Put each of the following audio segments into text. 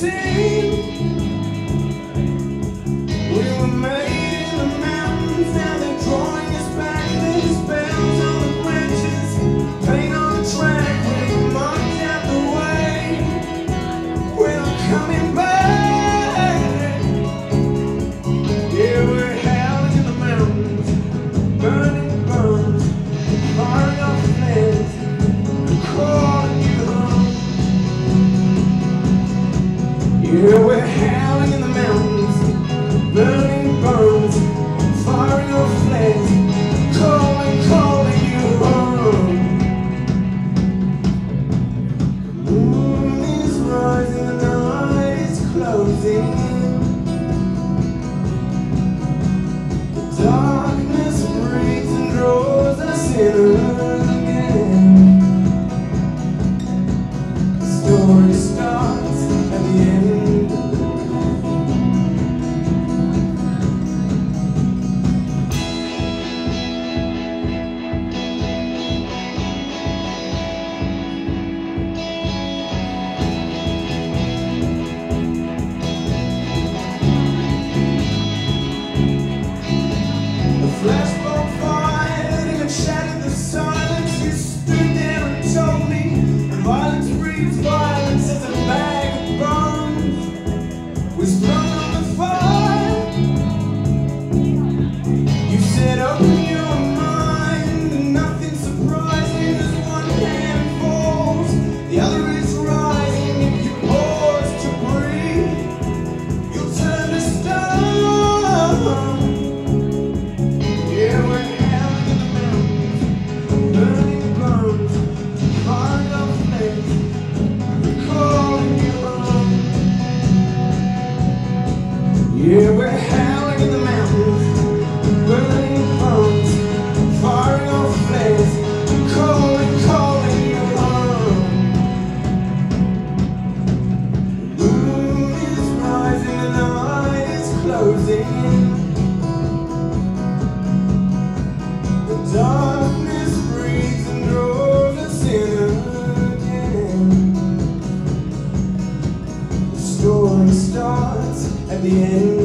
sing. Yeah, we're howling in the mountains, burning bones, firing off flares, calling, calling you home. The moon is rising, the night is closing. The darkness and draws us in again. The violence as a bag of bones. Was thrown on the fire. You said, Open your mind, and nothing surprising as one hand falls, the other 在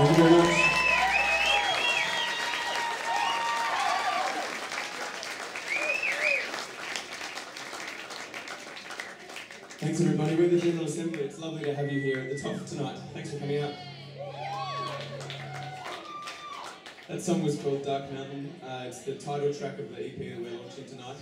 Thanks everybody. We're the General Assembly. It's lovely to have you here at the top tonight. Thanks for coming out. That song was called Dark Mountain. Uh, it's the title track of the EP that we're launching tonight.